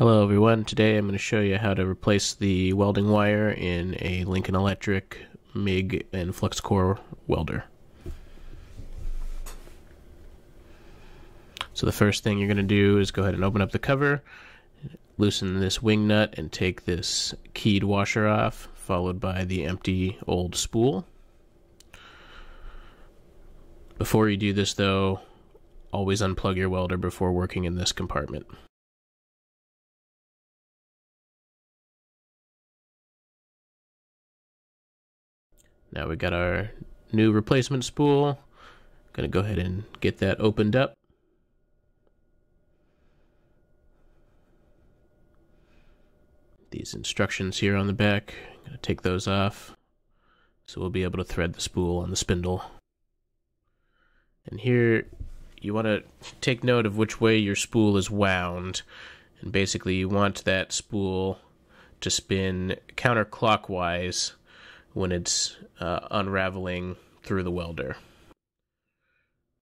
Hello everyone, today I'm going to show you how to replace the welding wire in a Lincoln Electric MIG and flux core welder. So the first thing you're going to do is go ahead and open up the cover, loosen this wing nut and take this keyed washer off, followed by the empty old spool. Before you do this though, always unplug your welder before working in this compartment. Now we got our new replacement spool. Gonna go ahead and get that opened up. These instructions here on the back, I'm gonna take those off. So we'll be able to thread the spool on the spindle. And here you want to take note of which way your spool is wound. And basically you want that spool to spin counterclockwise when it's uh, unraveling through the welder.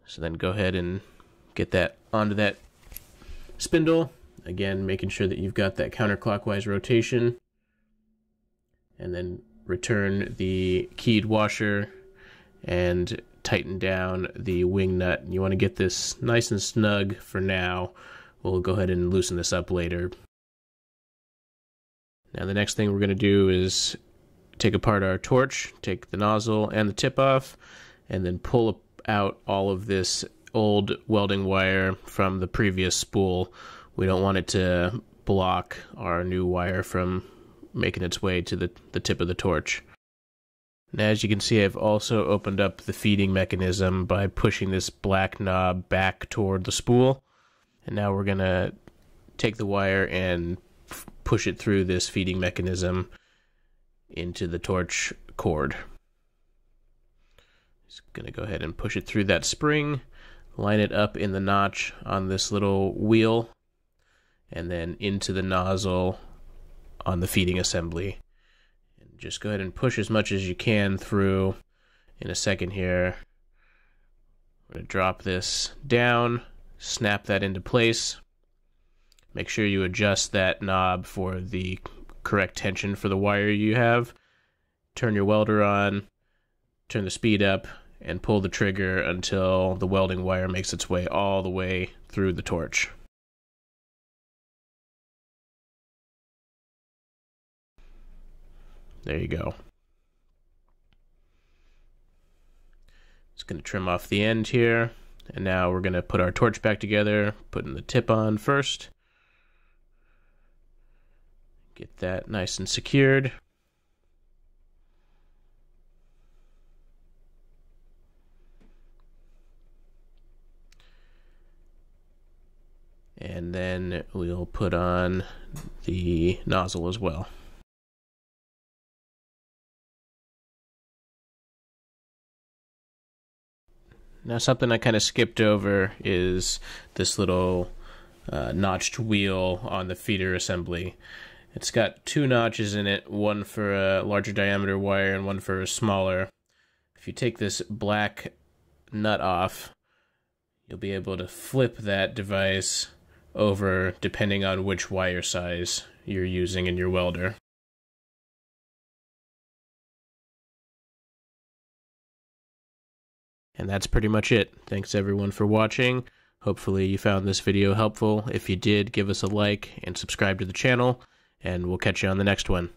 So then go ahead and get that onto that spindle. Again, making sure that you've got that counterclockwise rotation. And then return the keyed washer and tighten down the wing nut. You want to get this nice and snug for now. We'll go ahead and loosen this up later. Now the next thing we're going to do is take apart our torch, take the nozzle and the tip off, and then pull out all of this old welding wire from the previous spool. We don't want it to block our new wire from making its way to the, the tip of the torch. And as you can see, I've also opened up the feeding mechanism by pushing this black knob back toward the spool. And now we're going to take the wire and push it through this feeding mechanism into the torch cord. Just gonna go ahead and push it through that spring, line it up in the notch on this little wheel, and then into the nozzle on the feeding assembly. And just go ahead and push as much as you can through in a second here. I'm going to drop this down, snap that into place. Make sure you adjust that knob for the correct tension for the wire you have. Turn your welder on, turn the speed up, and pull the trigger until the welding wire makes its way all the way through the torch. There you go. Just going to trim off the end here. And now we're going to put our torch back together, putting the tip on first. Get that nice and secured. And then we'll put on the nozzle as well. Now something I kind of skipped over is this little uh, notched wheel on the feeder assembly. It's got two notches in it, one for a larger diameter wire and one for a smaller. If you take this black nut off, you'll be able to flip that device over depending on which wire size you're using in your welder. And that's pretty much it. Thanks everyone for watching. Hopefully you found this video helpful. If you did, give us a like and subscribe to the channel and we'll catch you on the next one.